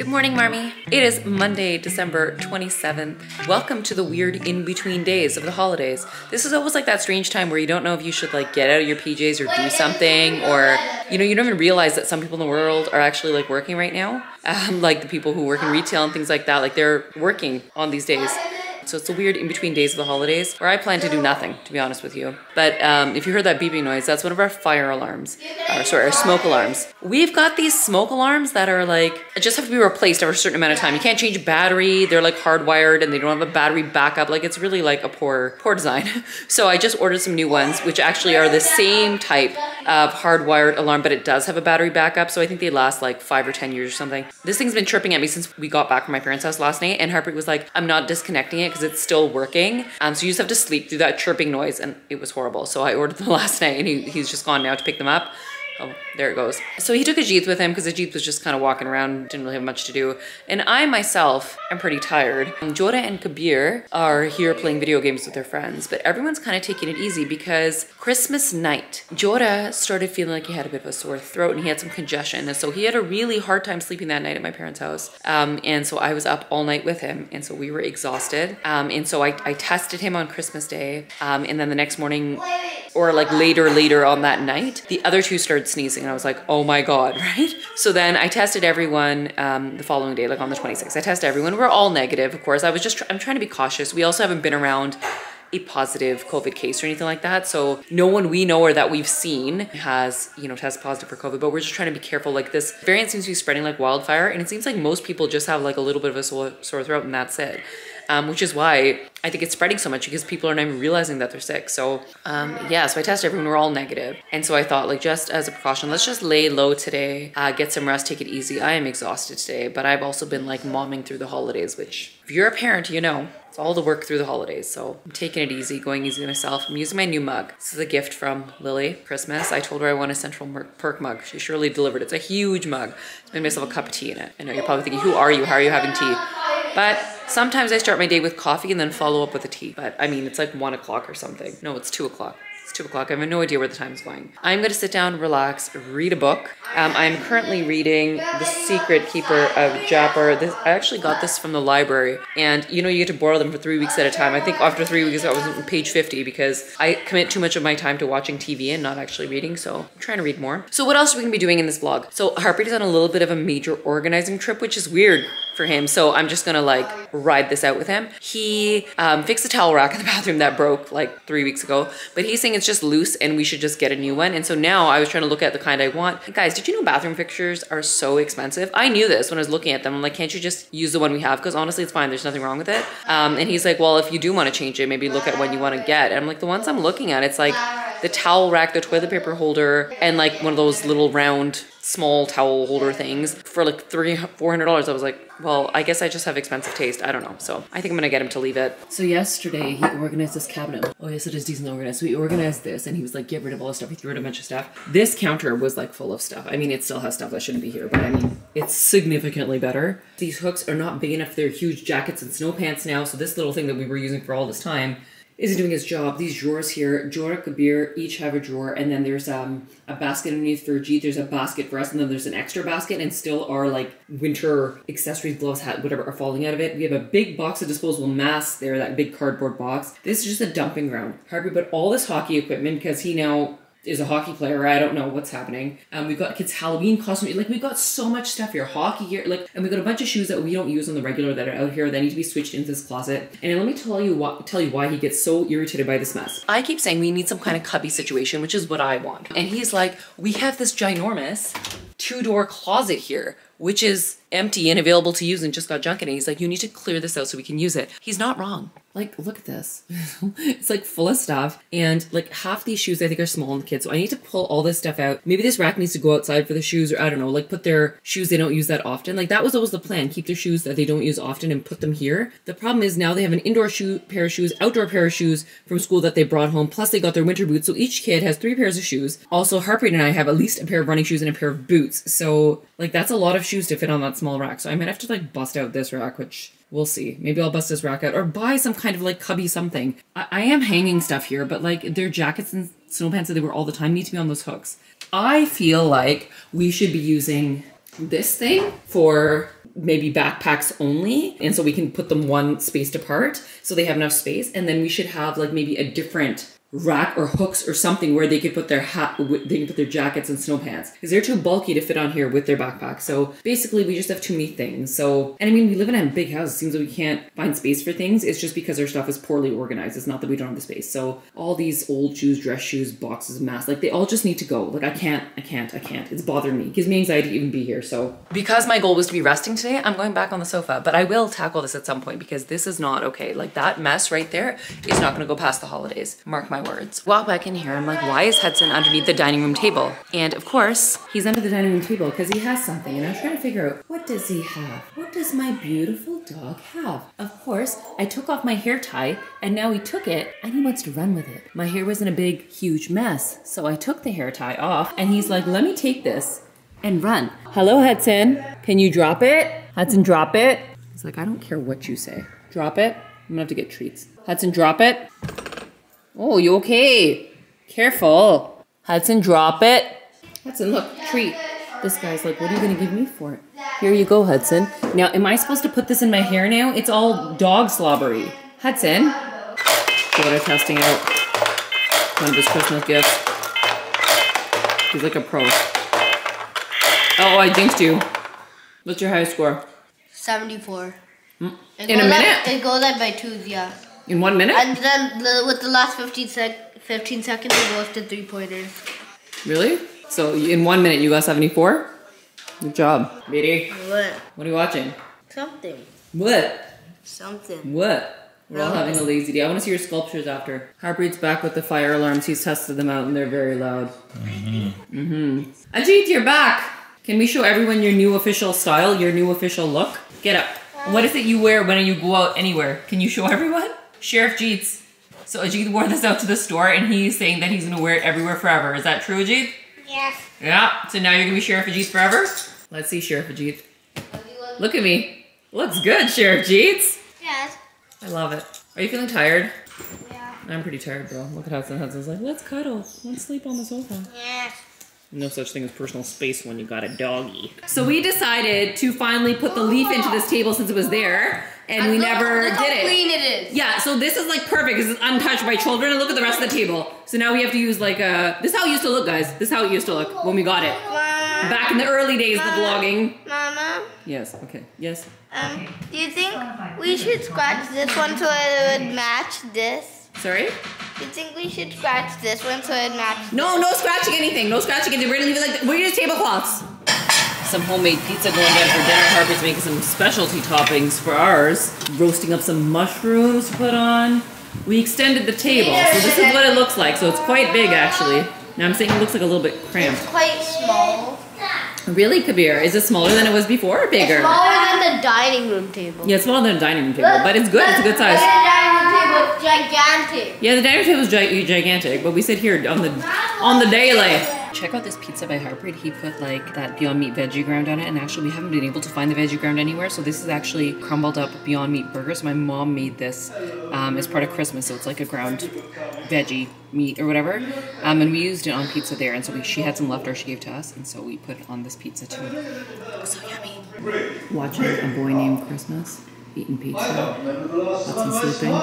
Good morning, Marmy. It is Monday, December 27th. Welcome to the weird in-between days of the holidays. This is always like that strange time where you don't know if you should like get out of your PJs or do something or, you know, you don't even realize that some people in the world are actually like working right now. Um, like the people who work in retail and things like that, like they're working on these days. So it's a weird in between days of the holidays where I plan to do nothing, to be honest with you. But um, if you heard that beeping noise, that's one of our fire alarms, or sorry, our smoke alarms. We've got these smoke alarms that are like, just have to be replaced after a certain amount of time. You can't change battery. They're like hardwired and they don't have a battery backup. Like it's really like a poor, poor design. so I just ordered some new ones, which actually are the same type of hardwired alarm, but it does have a battery backup. So I think they last like five or 10 years or something. This thing's been tripping at me since we got back from my parents' house last night. And Harpreet was like, I'm not disconnecting it because it's still working. Um, so you just have to sleep through that chirping noise and it was horrible. So I ordered them last night and he, he's just gone now to pick them up. Oh, there it goes. So he took Ajit with him because Ajit was just kind of walking around, didn't really have much to do. And I myself am pretty tired. Joda and Kabir are here playing video games with their friends, but everyone's kind of taking it easy because Christmas night, Joda started feeling like he had a bit of a sore throat and he had some congestion. And so he had a really hard time sleeping that night at my parents' house. Um, and so I was up all night with him. And so we were exhausted. Um, and so I, I tested him on Christmas Day. Um, and then the next morning, or like later, later on that night, the other two started sneezing and I was like, oh my God, right? So then I tested everyone um, the following day, like on the 26th. I tested everyone. We're all negative, of course. I was just, tr I'm trying to be cautious. We also haven't been around a positive COVID case or anything like that. So no one we know or that we've seen has, you know, tested positive for COVID, but we're just trying to be careful. Like this variant seems to be spreading like wildfire and it seems like most people just have like a little bit of a sore, sore throat and that's it um, which is why I think it's spreading so much because people are not even realizing that they're sick. So um, yeah, so I tested everyone, we're all negative. And so I thought like just as a precaution, let's just lay low today, uh, get some rest, take it easy. I am exhausted today, but I've also been like momming through the holidays, which if you're a parent, you know, it's all the work through the holidays. So I'm taking it easy, going easy myself. I'm using my new mug. This is a gift from Lily, Christmas. I told her I want a Central Perk mug. She surely delivered. It's a huge mug. I made myself a cup of tea in it. I know you're probably thinking, who are you? How are you having tea? But sometimes I start my day with coffee and then follow up with a tea. But I mean, it's like one o'clock or something. No, it's two o'clock. It's two o'clock. I have no idea where the time is going. I'm to sit down, relax, read a book. Um, I'm currently reading The Secret Keeper of Jaipur. This, I actually got this from the library. And you know, you get to borrow them for three weeks at a time. I think after three weeks, I was on page 50 because I commit too much of my time to watching TV and not actually reading. So I'm trying to read more. So what else are we to be doing in this vlog? So Harpreet is on a little bit of a major organizing trip, which is weird for him. So I'm just gonna like ride this out with him. He um, fixed a towel rack in the bathroom that broke like three weeks ago, but he's saying it's just loose and we should just get a new one. And so now I was trying to look at the kind I want. And guys, did you know bathroom fixtures are so expensive? I knew this when I was looking at them. I'm like, can't you just use the one we have? Because honestly, it's fine. There's nothing wrong with it. Um, and he's like, well, if you do want to change it, maybe look at what you want to get. And I'm like, the ones I'm looking at, it's like the towel rack, the toilet paper holder, and like one of those little round small towel holder things for like three, four hundred dollars. I was like, well, I guess I just have expensive taste. I don't know. So I think I'm gonna get him to leave it. So yesterday he organized this cabinet. Oh yes, it is decently organized. So he organized this and he was like, get rid of all the stuff. He threw out a bunch of stuff. This counter was like full of stuff. I mean, it still has stuff that shouldn't be here, but I mean, it's significantly better. These hooks are not big enough. They're huge jackets and snow pants now. So this little thing that we were using for all this time isn't doing his job. These drawers here, Joda Kabir each have a drawer, and then there's um a basket underneath for Jeet. There's a basket for us, and then there's an extra basket, and still our like winter accessories, gloves, hat, whatever are falling out of it. We have a big box of disposable masks there, that big cardboard box. This is just a dumping ground. Harvey put all this hockey equipment because he now is a hockey player. I don't know what's happening. Um, we've got kids' Halloween costumes. Like we've got so much stuff here. Hockey gear. Like, and we've got a bunch of shoes that we don't use on the regular that are out here that need to be switched into this closet. And let me tell you what tell you why he gets so irritated by this mess. I keep saying we need some kind of cubby situation, which is what I want. And he's like, we have this ginormous two door closet here, which is empty and available to use and just got junk in it. He's like, you need to clear this out so we can use it. He's not wrong. Like, look at this. it's like full of stuff. And like half these shoes I think are small on the kids. So I need to pull all this stuff out. Maybe this rack needs to go outside for the shoes or I don't know, like put their shoes they don't use that often. Like that was always the plan. Keep their shoes that they don't use often and put them here. The problem is now they have an indoor shoe pair of shoes, outdoor pair of shoes from school that they brought home. Plus they got their winter boots. So each kid has three pairs of shoes. Also Harpreet and I have at least a pair of running shoes and a pair of boots. So like that's a lot of shoes to fit on that small rack. So I might have to like bust out this rack, which We'll see. Maybe I'll bust this rack out or buy some kind of like cubby something. I, I am hanging stuff here, but like their jackets and snow pants that they wear all the time need to be on those hooks. I feel like we should be using this thing for maybe backpacks only. And so we can put them one spaced apart so they have enough space. And then we should have like maybe a different rack or hooks or something where they could put their hat, they can put their jackets and snow pants because they're too bulky to fit on here with their backpack. So basically, we just have too many things. So, and I mean, we live in a big house. It seems like we can't find space for things. It's just because our stuff is poorly organized. It's not that we don't have the space. So all these old shoes, dress shoes, boxes, masks, like they all just need to go. Like I can't, I can't, I can't. It's bothering me. It gives me anxiety to even be here. So because my goal was to be resting today, I'm going back on the sofa. But I will tackle this at some point because this is not okay. Like that mess right there is not going to go past the holidays. Mark my words. Walk back in here. I'm like, why is Hudson underneath the dining room table? And of course, he's under the dining room table because he has something. And I'm trying to figure out what does he have? What does my beautiful dog have? Of course, I took off my hair tie and now he took it and he wants to run with it. My hair was in a big, huge mess. So I took the hair tie off and he's like, let me take this and run. Hello, Hudson. Can you drop it? Hudson, drop it. He's like, I don't care what you say. Drop it. I'm gonna have to get treats. Hudson, drop it. Oh, you okay? Careful. Hudson, drop it. Hudson, look, treat. This guy's like, what are you gonna give me for it? Here you go, Hudson. Now, am I supposed to put this in my hair now? It's all dog slobbery. Hudson. Dakota testing out one of his Christmas gifts. He's like a pro. Oh, I jinxed you. What's your high score? 74. Mm. In a minute? Up, it goes up by twos, yeah. In one minute? And then the, with the last 15, sec, 15 seconds, it goes to three pointers. Really? So in one minute you got 74? Good job. Baby, What? what are you watching? Something. What? Something. What? We're all having a lazy day. I want to see your sculptures after. Harpreet's back with the fire alarms. He's tested them out and they're very loud. Mm-hmm. Mm-hmm. Ajit, you're back. Can we show everyone your new official style, your new official look? Get up. What is it you wear when you go out anywhere? Can you show everyone? Sheriff Jeets. So Ajit wore this out to the store and he's saying that he's gonna wear it everywhere forever. Is that true, Ajit? Yes. Yeah. So now you're gonna be Sheriff Ajit forever? Let's see Sheriff Ajit. Look at me. Looks good, Sheriff Jeets. Yes. I love it. Are you feeling tired? Yeah. I'm pretty tired, bro. Look at Hudson. Hudson's like, let's cuddle. Let's sleep on the sofa. Yes. No such thing as personal space when you got a doggy. So we decided to finally put the leaf into this table since it was there, and we Look- never look how did it. clean it is. Yeah, so this is like perfect because it's untouched by children. And look at the rest of the table. So now we have to use like a. This is how it used to look, guys. This is how it used to look when we got it. Mama. Back in the early days of vlogging. Mama. Yes, okay. Yes. Um, do you think we should scratch this one so it would match this? Sorry? Do you think we should scratch this one so it matches? No, no scratching anything. No scratching anything. We're gonna leave it like that. We're gonna use tablecloths. Some homemade pizza going down for dinner. Harpreet's making some specialty toppings for ours. Roasting up some mushrooms to put on. We extended the table, so this is what it looks like. So it's quite big actually. Now I'm saying it looks like a little bit It's cramped. quite small. Really, Kabir? Is it smaller than it was before or bigger? It's smaller than the dining room table. Yeah, it's smaller than a dining room table, but it's good. It's a good size. The dining room table is gigantic. Yeah, the dining room table is gigantic, but we sit here on the on the daily. Check out this pizza by Harpreet. He put like that Beyond Meat veggie ground on it, and actually we haven't been able to find the veggie ground anywhere. So this is actually crumbled up Beyond Meat burgers. My mom made this um, as part of Christmas, so it's like a ground veggie meat or whatever. Um, and we used it on pizza there, and so we, she had some left over she gave to us, and so we put it on this pizza too. So yummy. Watching a boy named Christmas eating pizza. Hudson sleeping.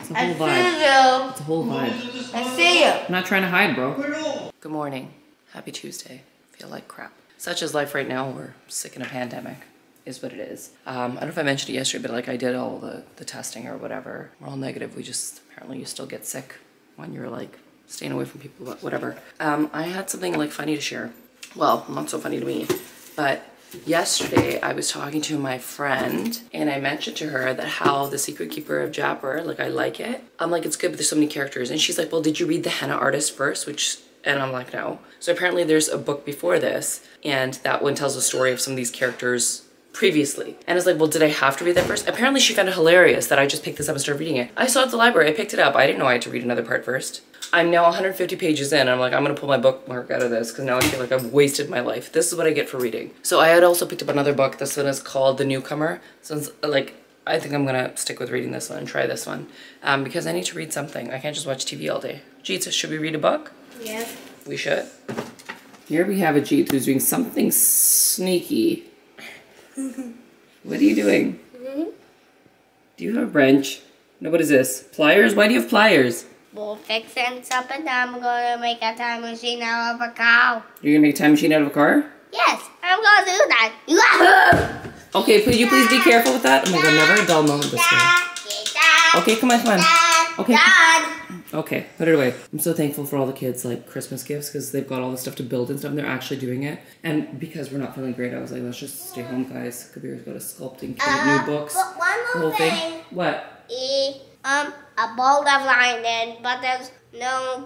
It's a I whole vibe. It's a whole vibe. I see you. I'm not trying to hide, bro. Good morning. Happy Tuesday. Feel like crap. Such is life right now. We're sick in a pandemic, is what it is. Um, I don't know if I mentioned it yesterday, but like I did all the, the testing or whatever. We're all negative. We just, apparently, you still get sick when you're like staying away from people, but whatever. Um, I had something like funny to share. Well, not so funny to me, but yesterday I was talking to my friend and I mentioned to her that how the Secret Keeper of Jaipur, like I like it. I'm like, it's good, but there's so many characters. And she's like, well, did you read The Henna Artist first? Which, and I'm like, no. So apparently there's a book before this and that one tells the story of some of these characters previously. And I was like, well, did I have to read that first? Apparently she found it hilarious that I just picked this up and started reading it. I saw it at the library, I picked it up. I didn't know I had to read another part first. I'm now 150 pages in. I'm like, I'm gonna pull my bookmark out of this because now I feel like I've wasted my life. This is what I get for reading. So I had also picked up another book. This one is called The Newcomer. So it's like, I think I'm gonna stick with reading this one and try this one um, because I need to read something. I can't just watch TV all day. Jeets, should we read a book? Yes. We should. Here we have a Jeet who's doing something sneaky. What are you doing? Mm-hmm. Do you have a wrench? No, what is this? Pliers? Why do you have pliers? We'll fix it up and I'm gonna make a time machine out of a cow. You're gonna make a time machine out of a car? Yes, I'm gonna do that. Okay, could you please be careful with that? Oh my god, never a dull moment this way. Okay, come on, come on. Dad, Okay. Okay, put it away. I'm so thankful for all the kids like Christmas gifts because they've got all the stuff to build and stuff and they're actually doing it. And because we're not feeling great, I was like, let's just stay home, guys. Kabir's got a sculpting kit, Uh, new books, but one more whole thing. thing. What? E, um, a bolt of lightning, but there's no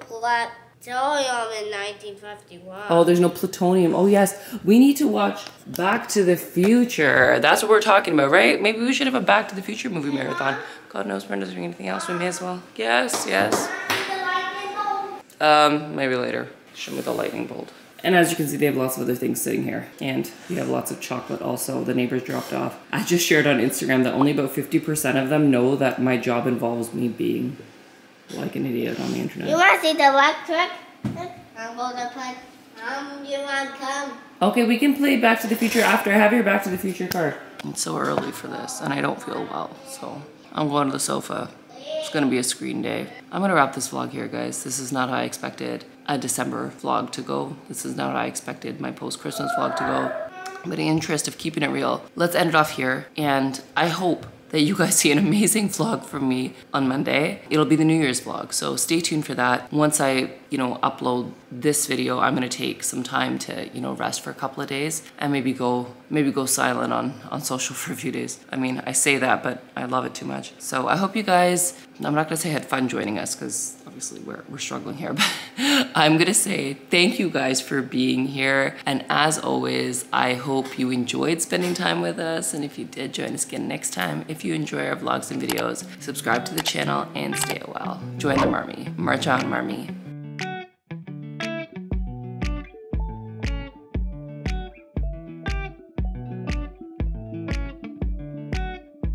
plutonium in 1951. Oh, there's no plutonium. Oh yes, we need to watch Back to the Future. That's what we're talking about, right? Maybe we should have a Back to the Future movie marathon. God knows Brenda's doing anything else. We may as well. Yes, yes. Um, maybe later. Show me the lightning bolt. And as you can see, they have lots of other things sitting here. And we have lots of chocolate also. The neighbors dropped off. I just shared on Instagram that only about 50% of them know that my job involves me being like an idiot on the internet. You want to see the electric? I'm going to put, um, you want to come? Okay, we can play Back to the Future after. I have your Back to the Future card. It's so early for this, and I don't feel well, so I'm going to the sofa. It's gonna be a screen day. I'm gonna wrap this vlog here, guys. This is not how I expected a December vlog to go. This is not how I expected my post-Christmas vlog to go. But in the interest of keeping it real, let's end it off here. And I hope that you guys see an amazing vlog from me on Monday. It'll be the New Year's vlog, so stay tuned for that. Once I, you know, upload this video, I'm gonna take some time to, you know, rest for a couple of days and maybe go, maybe go silent on on social for a few days. I mean, I say that, but I love it too much. So I hope you guys. I'm not gonna say had fun joining us because obviously we're, we're struggling here, but I'm gonna say thank you guys for being here. And as always, I hope you enjoyed spending time with us. And if you did, join us again next time. If you enjoy our vlogs and videos, subscribe to the channel and stay while. Join the Marmy. March on, Marmy.